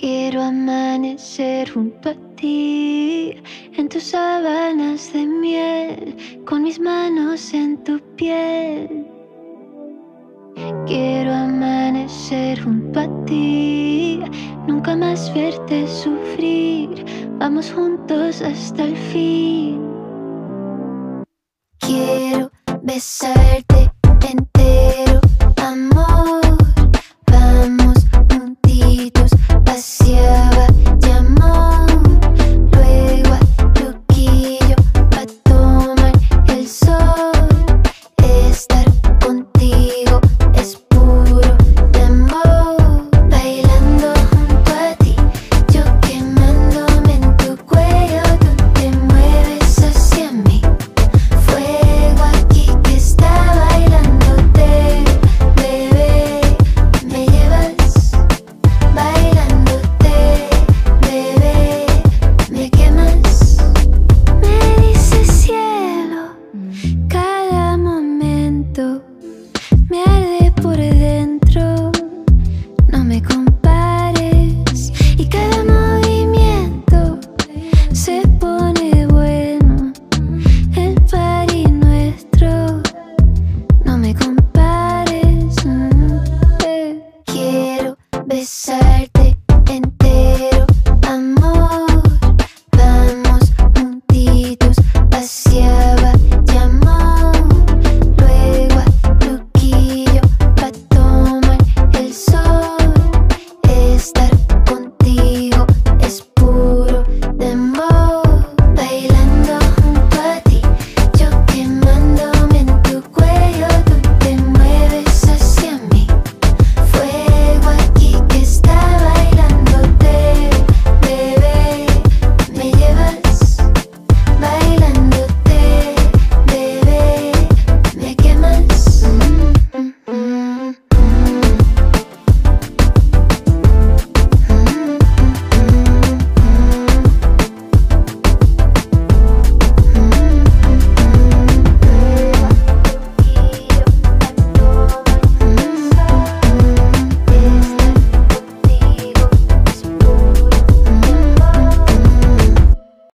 Quiero amanecer junto a ti, en tus sábanas de miel, con mis manos en tu piel. Quiero amanecer junto a ti, nunca más verte sufrir, vamos juntos hasta el fin. Quiero besarte